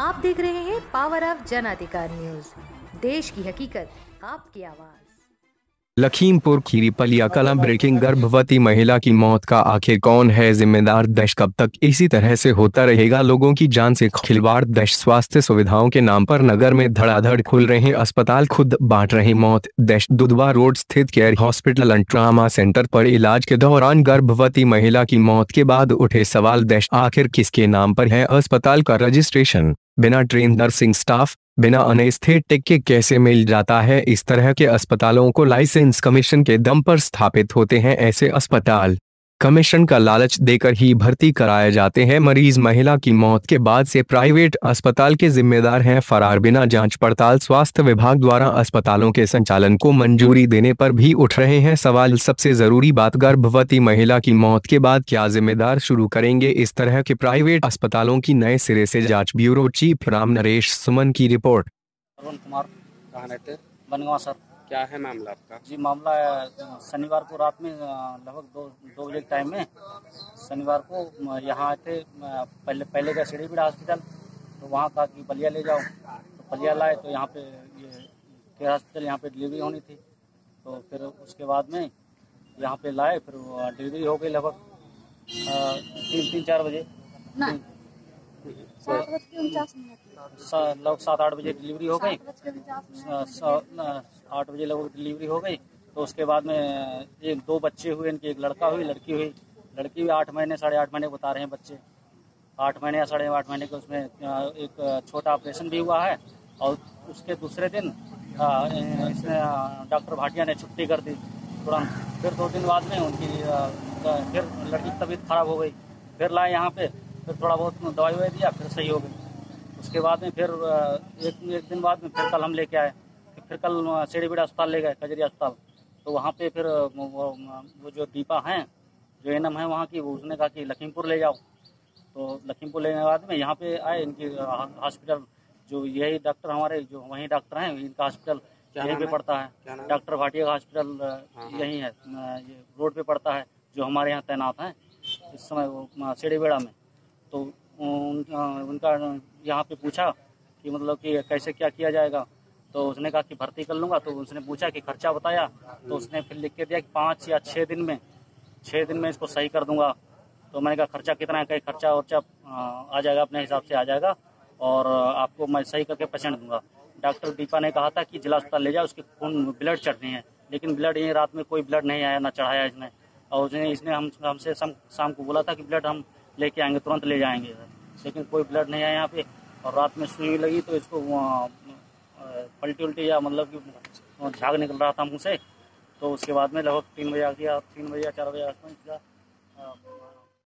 आप देख रहे हैं पावर ऑफ़ जन अधिकार न्यूज़। देश की हकीकत, आपकी आवाज़। लखीमपुर खीरी पलिया कला ब्रेकिंग, गर्भवती महिला की मौत का आखिर कौन है जिम्मेदार दश? कब तक इसी तरह से होता रहेगा? लोगों की जान से खिलवाड़ दश। स्वास्थ्य सुविधाओं के नाम पर नगर में धड़ाधड़ खुल रहे अस्पताल खुद बांट रहे मौत। दश, दुधवा रोड स्थित care hospital and trauma centre पर इलाज के दौरान गर्भवती महिला की मौत के बाद उठे सवाल। दश, आखिर किसके नाम पर है अस्पताल का रजिस्ट्रेशन? बिना ट्रेन, नर्सिंग स्टाफ, बिना अनेस्थेटिक के कैसे मिल जाता है? इस तरह के अस्पतालों को लाइसेंस कमीशन के दम पर स्थापित होते हैं ऐसे अस्पताल। कमीशन का लालच देकर ही भर्ती कराए जाते हैं। मरीज़ महिला की मौत के बाद से प्राइवेट अस्पताल के जिम्मेदार हैं। फरार बिना जाँच पड़ताल स्वास्थ्य विभाग द्वारा अस्पतालों के संचालन को मंजूरी देने पर भी उठ रहे हैं। सवाल सबसे ज़रूरी बात, गर्भवती महिला की मौत के बाद क्या जिम्मेदार शुरू करेंगे? इस तरह के प्राइवेट अस्पतालों की नए सिरे से जाँच ब्यूरो चीफ राम नरेश सुमन की रिपोर्ट। कुमार क्या है मामला आपका? जी मामला शनिवार को रात में लगभग दो दो बजे के टाइम में शनिवार को यहाँ आए थे पहले पहले गए सीढ़ीपीड़ा हॉस्पिटल तो वहाँ कहा कि बलिया ले जाओ। तो बलिया लाए तो यहाँ पे ये केयर हॉस्पिटल यहाँ पे डिलीवरी होनी थी। तो फिर उसके बाद में यहाँ पे लाए फिर डिलीवरी हो गई लगभग तीन तीन चार बजे। सात बज के उनचास मिनट लगभग सात आठ बजे डिलीवरी हो गई। आठ बजे लगभग डिलीवरी हो गई। तो उसके बाद में एक दो बच्चे हुए इनके एक लड़का हुई लड़की हुई। लड़की भी आठ महीने साढ़े आठ महीने बता रहे हैं बच्चे। आठ महीने या साढ़े आठ महीने के उसमें एक छोटा ऑपरेशन भी हुआ है। और उसके दूसरे दिन इसने डॉक्टर भाटिया ने छुट्टी कर दी। तुरंत फिर दो दिन बाद में उनकी फिर लड़की की तबीयत खराब हो गई। फिर लाए यहाँ पे। फिर थोड़ा बहुत दवाई ववाई दिया फिर सही हो गई उसके बाद में फिर एक एक दिन बाद में फिर कल हम लेके आए। फिर कल सेड़ीबीड़ा अस्पताल ले गए कजरी अस्पताल। तो वहाँ पे फिर वो, वो जो दीपा हैं जो एनम है वहाँ की वो उसने कहा कि लखीमपुर ले जाओ। तो लखीमपुर लेने के बाद में यहाँ पे आए इनकी हॉस्पिटल। जो यही डॉक्टर हमारे जो वहीं डॉक्टर हैं इनका हॉस्पिटल यहीं पे पड़ता है? डॉक्टर भाटिया का हॉस्पिटल हाँ, हाँ। यहीं है ये रोड पे पड़ता है जो हमारे यहाँ तैनात हैं। इस समय वो सेड़ीबेड़ा में। तो उन, उनका यहाँ पे पूछा कि मतलब कि कैसे क्या किया जाएगा। तो उसने कहा कि भर्ती कर लूँगा। तो उसने पूछा कि खर्चा बताया। तो उसने फिर लिख के दिया कि पाँच या छः दिन में छः दिन में इसको सही कर दूँगा। तो मैंने कहा खर्चा कितना है? कहीं खर्चा वर्चा आ जाएगा अपने हिसाब से आ जाएगा। और आपको मैं सही करके पेशेंट दूँगा। डॉक्टर दीपा ने कहा था कि जिला अस्पताल ले जाओ उसके खून ब्लड चढ़नी है। लेकिन ब्लड ये रात में कोई ब्लड नहीं आया ना चढ़ाया इसने। और उसने इसने हम हमसे शाम को बोला था कि ब्लड हम लेके आएँगे, तुरंत ले जाएँगे लेकिन कोई ब्लड नहीं आया यहाँ पे, और रात में सुई लगी तो इसको पलटी उल्टी या मतलब कि झाग निकल रहा था मुँह से। तो उसके बाद में लगभग तीन बजे आ गया, तीन बजे या चार बजे आसपास